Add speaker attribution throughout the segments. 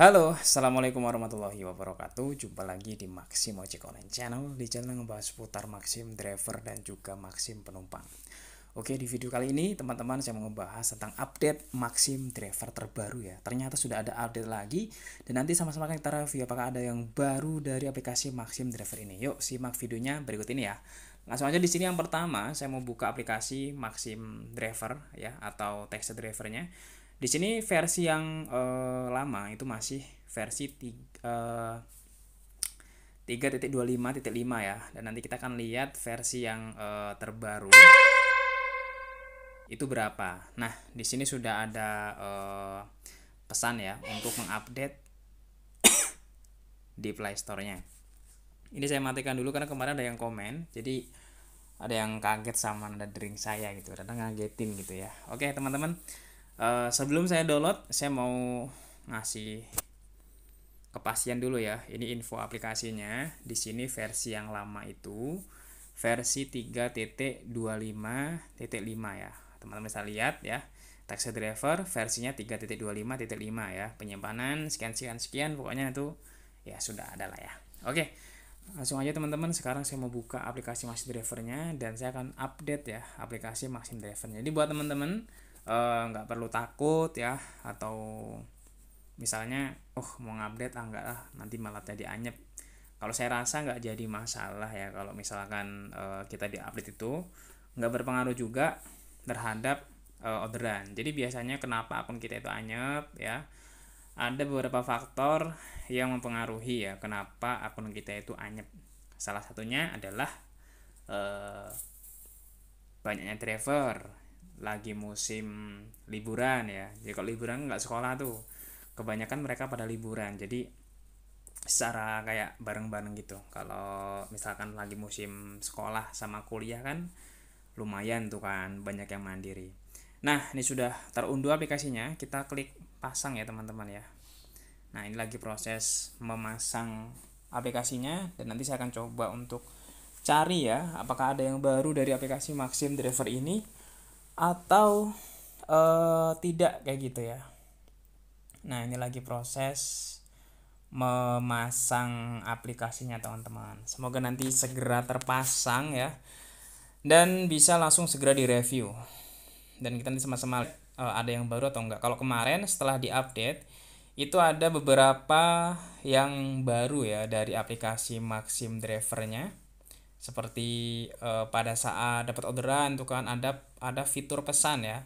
Speaker 1: Halo, Assalamualaikum warahmatullahi wabarakatuh. Jumpa lagi di Maxim Ojek Online Channel. Di channel ngebahas seputar Maxim driver dan juga Maxim penumpang. Oke, di video kali ini teman-teman saya mau ngebahas tentang update Maxim driver terbaru ya. Ternyata sudah ada update lagi Dan nanti sama-sama kita review apakah ada yang baru dari aplikasi Maxim driver ini. Yuk, simak videonya berikut ini ya. Langsung aja di sini yang pertama saya mau buka aplikasi Maxim driver ya Atau text drivernya di sini versi yang uh, lama itu masih versi uh, 3.25.5 ya dan nanti kita akan lihat versi yang uh, terbaru itu berapa. Nah, di sini sudah ada uh, pesan ya untuk mengupdate di Play Store-nya. Ini saya matikan dulu karena kemarin ada yang komen, jadi ada yang kaget sama nada drink saya gitu, ada ngagetin gitu ya. Oke, teman-teman. Uh, sebelum saya download, saya mau ngasih kepastian dulu ya. Ini info aplikasinya. Di sini versi yang lama itu versi 3.25.5 ya. Teman-teman bisa lihat ya. Taxi driver versinya 3.25.5 ya. Penyimpanan sekian sekian sekian pokoknya itu ya sudah ada lah ya. Oke. Langsung aja teman-teman, sekarang saya mau buka aplikasi Maxim Drivernya dan saya akan update ya aplikasi Maxim Drivernya. Jadi buat teman-teman nggak uh, perlu takut ya atau misalnya oh mau ngupdate ah enggak lah nanti malah jadi anyep. Kalau saya rasa nggak jadi masalah ya kalau misalkan uh, kita di update itu nggak berpengaruh juga terhadap uh, orderan. Jadi biasanya kenapa akun kita itu anyep ya ada beberapa faktor yang mempengaruhi ya kenapa akun kita itu anyep. Salah satunya adalah uh, banyaknya driver lagi musim liburan ya. Jadi kalau liburan nggak sekolah tuh kebanyakan mereka pada liburan. Jadi secara kayak bareng-bareng gitu. Kalau misalkan lagi musim sekolah sama kuliah kan lumayan tuh kan banyak yang mandiri. Nah ini sudah terunduh aplikasinya. Kita klik pasang ya teman-teman ya. Nah ini lagi proses memasang aplikasinya dan nanti saya akan coba untuk cari ya apakah ada yang baru dari aplikasi Maxim Driver ini atau uh, tidak kayak gitu ya. Nah ini lagi proses memasang aplikasinya teman-teman. Semoga nanti segera terpasang ya. Dan bisa langsung segera direview. Dan kita nanti sama-sama uh, ada yang baru atau enggak. Kalau kemarin setelah diupdate itu ada beberapa yang baru ya dari aplikasi Maxim Drivernya. Seperti uh, pada saat dapat orderan tuh kan ada ada fitur pesan ya.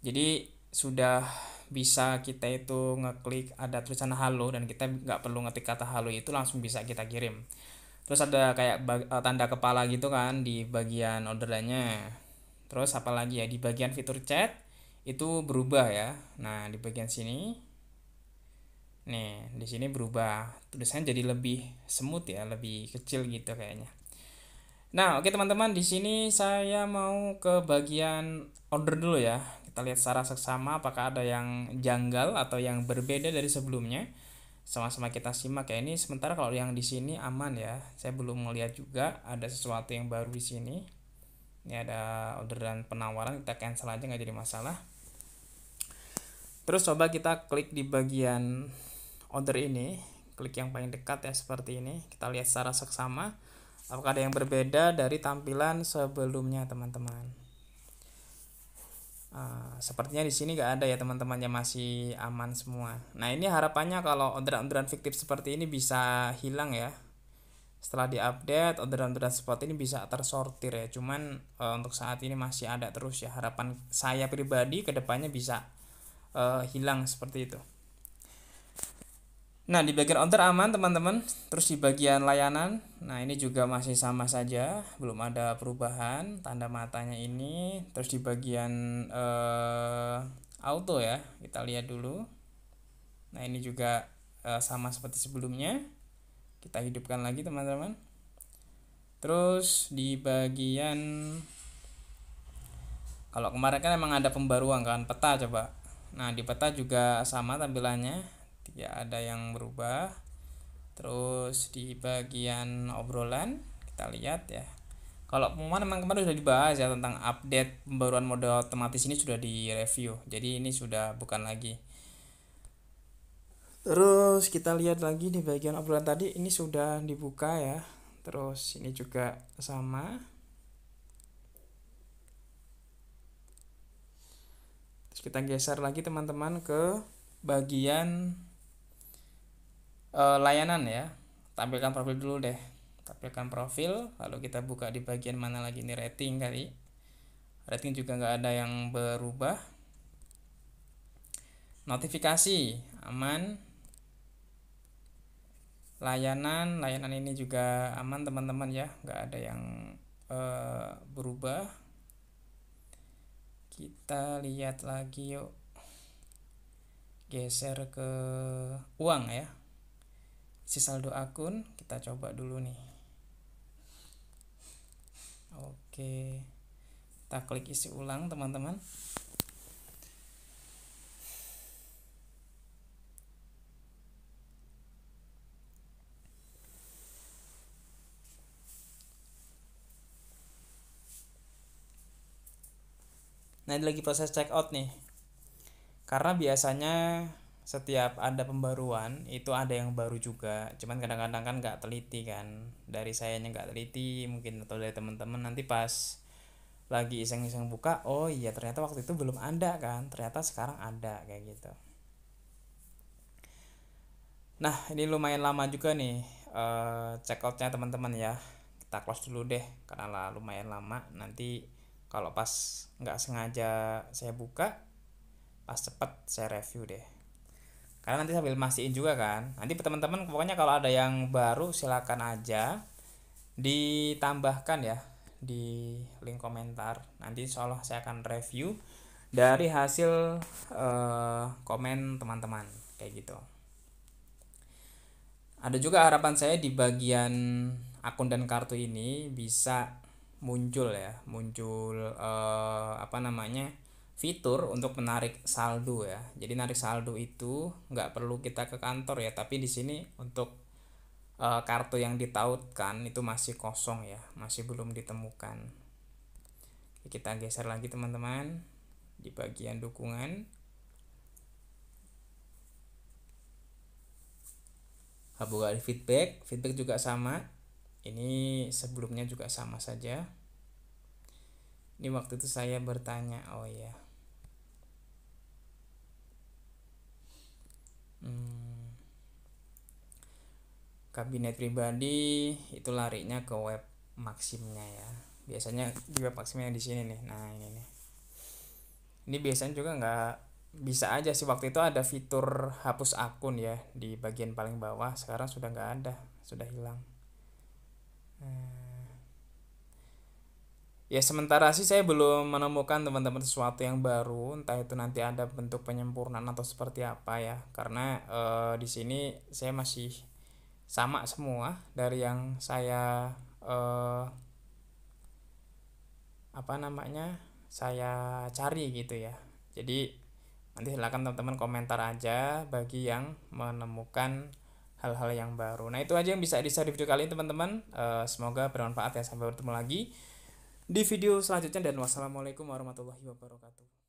Speaker 1: Jadi sudah bisa kita itu ngeklik ada tulisan halo dan kita nggak perlu ngetik kata halo itu langsung bisa kita kirim. Terus ada kayak uh, tanda kepala gitu kan di bagian orderannya. Terus apalagi ya di bagian fitur chat itu berubah ya. Nah di bagian sini nih di sini berubah. Tulisannya jadi lebih smooth ya lebih kecil gitu kayaknya Nah, oke teman-teman, di sini saya mau ke bagian order dulu ya. Kita lihat secara seksama apakah ada yang janggal atau yang berbeda dari sebelumnya. Sama-sama kita simak ya. Ini sementara kalau yang di sini aman ya. Saya belum melihat juga ada sesuatu yang baru di sini. Ini ada orderan penawaran, kita cancel aja nggak jadi masalah. Terus coba kita klik di bagian order ini, klik yang paling dekat ya seperti ini. Kita lihat secara seksama apakah ada yang berbeda dari tampilan sebelumnya teman-teman? Uh, sepertinya di sini gak ada ya teman-temannya masih aman semua. Nah ini harapannya kalau orderan-orderan fiktif seperti ini bisa hilang ya. Setelah diupdate orderan-orderan seperti ini bisa tersortir ya. Cuman uh, untuk saat ini masih ada terus ya. Harapan saya pribadi ke depannya bisa uh, hilang seperti itu Nah, di bagian order aman, teman-teman. Terus di bagian layanan, nah ini juga masih sama saja, belum ada perubahan tanda matanya ini. Terus di bagian uh, auto ya, kita lihat dulu. Nah, ini juga uh, sama seperti sebelumnya. Kita hidupkan lagi, teman-teman. Terus di bagian kalau kemarin kan emang ada pembaruan kan peta coba. Nah, di peta juga sama tampilannya tidak ada yang berubah. Terus di bagian obrolan kita lihat ya. Kalau pengumuman memang kemarin sudah dibahas ya tentang update pembaruan mode otomatis ini sudah di review jadi ini sudah bukan lagi. Terus kita lihat lagi di bagian obrolan tadi ini sudah dibuka ya. Terus ini juga sama. Terus kita geser lagi teman-teman ke bagian uh, layanan ya. Tampilkan profil dulu deh. Tampilkan profil lalu kita buka di bagian mana lagi ini rating kali. Rating juga nggak ada yang berubah. Notifikasi aman. Layanan layanan ini juga aman teman-teman ya. Nggak ada yang uh, berubah. Kita lihat lagi yuk. Geser ke uang ya isi saldo akun kita coba dulu nih oke kita klik isi ulang teman-teman Nah ini lagi proses check out nih. Karena biasanya setiap ada pembaruan itu ada yang baru juga. Cuman kadang-kadang kan nggak teliti kan. Dari saya nggak teliti mungkin atau dari teman-teman nanti pas lagi iseng-iseng buka, oh iya ternyata waktu itu belum ada kan. Ternyata sekarang ada kayak gitu. Nah ini lumayan lama juga nih uh, check outnya teman-teman ya. Kita close dulu deh karena lumayan lama. Nanti kalau pas nggak sengaja saya buka pas cepet saya review deh karena nanti sambil mastiin juga kan. Nanti teman-teman pokoknya kalau ada yang baru silakan aja ditambahkan ya di link komentar. Nanti Allah saya akan review dari hasil uh, komen teman-teman kayak gitu. Ada juga harapan saya di bagian akun dan kartu ini bisa muncul ya muncul uh, apa namanya fitur untuk menarik saldo ya. Jadi narik saldo itu nggak perlu kita ke kantor ya tapi di sini untuk uh, kartu yang ditautkan itu masih kosong ya masih belum ditemukan. Kita geser lagi teman-teman di bagian dukungan. Buka feedback feedback juga sama. Ini sebelumnya juga sama saja. Ini waktu itu saya bertanya oh ya hmm, kabinet pribadi itu larinya ke web maksimnya ya. Biasanya di web maksimnya di sini nih. Nah ini nih. Ini biasanya juga nggak bisa aja sih. Waktu itu ada fitur hapus akun ya di bagian paling bawah. Sekarang sudah nggak ada. Sudah hilang. Hmm. Ya sementara sih saya belum menemukan teman-teman sesuatu yang baru entah itu nanti ada bentuk penyempurnaan atau seperti apa ya karena e, di sini saya masih sama semua dari yang saya e, apa namanya saya cari gitu ya jadi nanti silakan teman-teman komentar aja bagi yang menemukan hal-hal yang baru. Nah itu aja yang bisa di-share di video kali ini teman-teman. Uh, semoga bermanfaat ya sampai bertemu lagi di video selanjutnya dan wassalamualaikum warahmatullahi wabarakatuh.